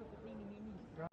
for the mini.